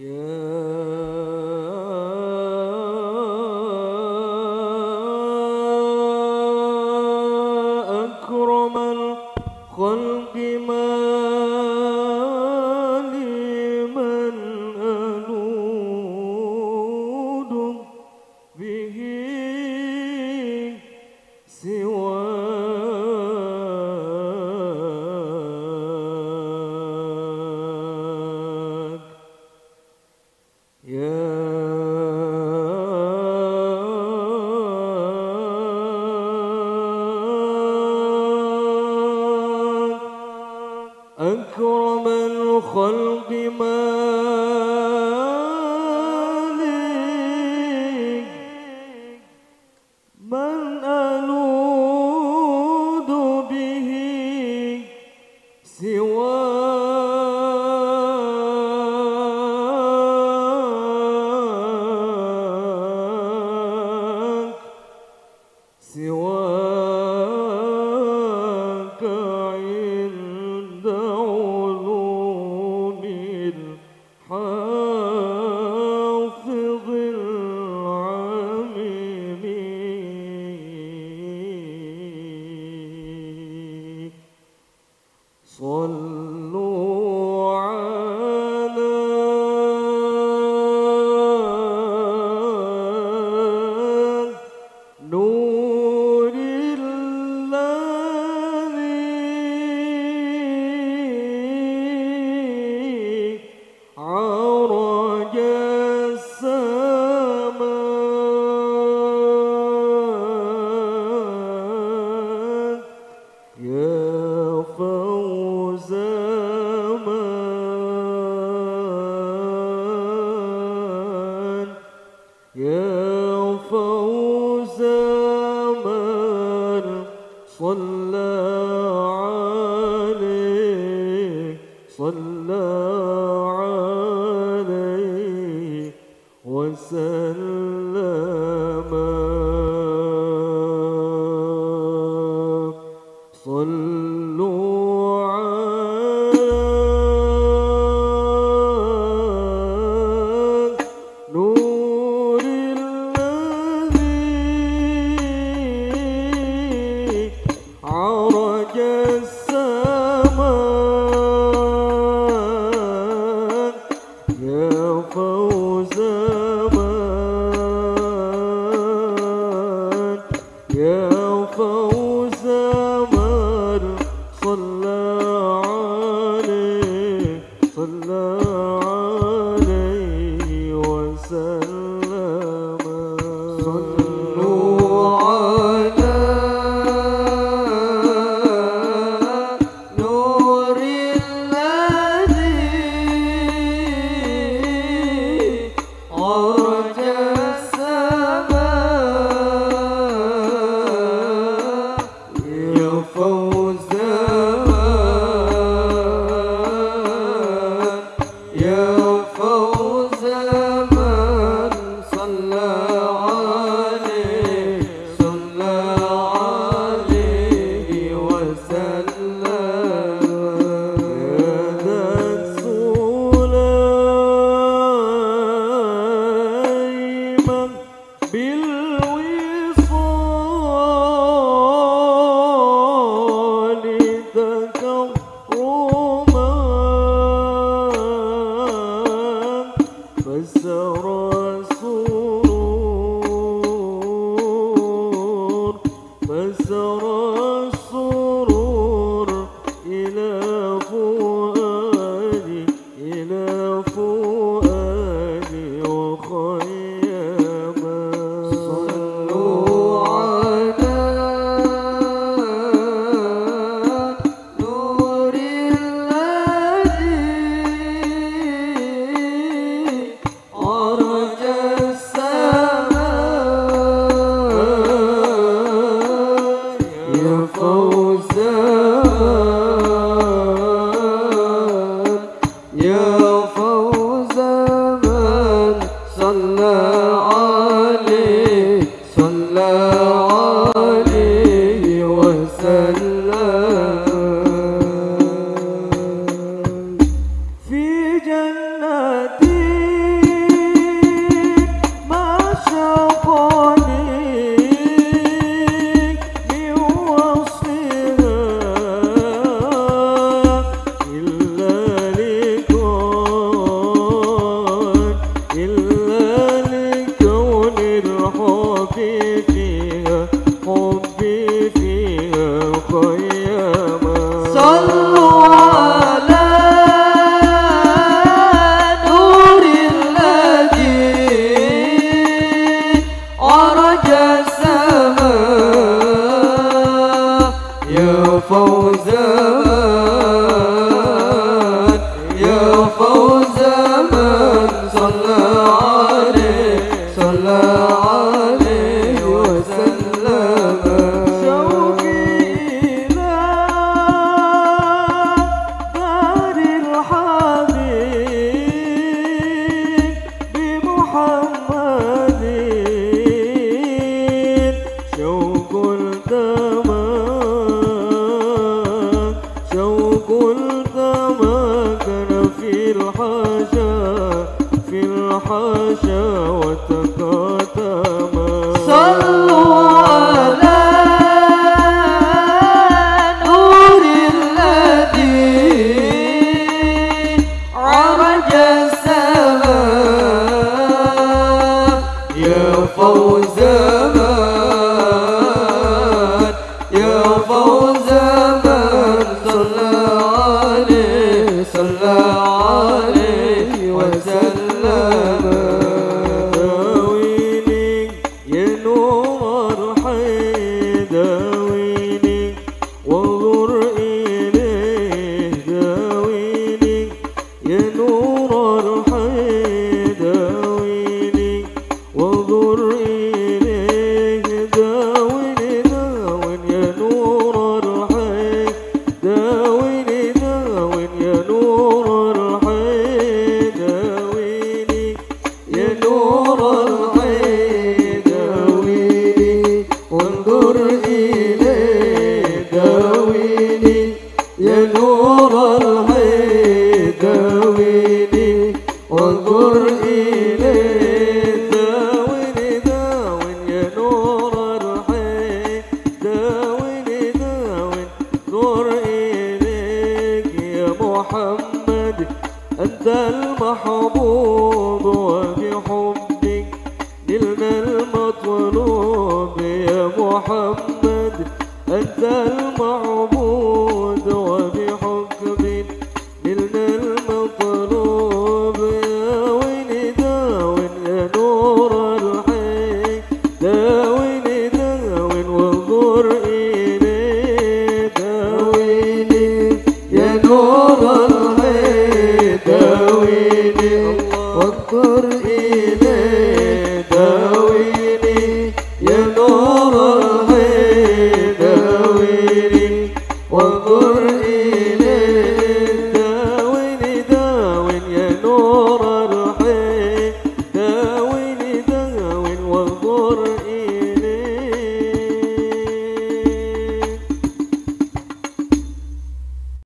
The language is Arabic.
Yeah. سواك عند علوم الحافظ صلى love. Oh. الحاجة في الحاجة وتكاتما gurri أنت المعبود وبي Quran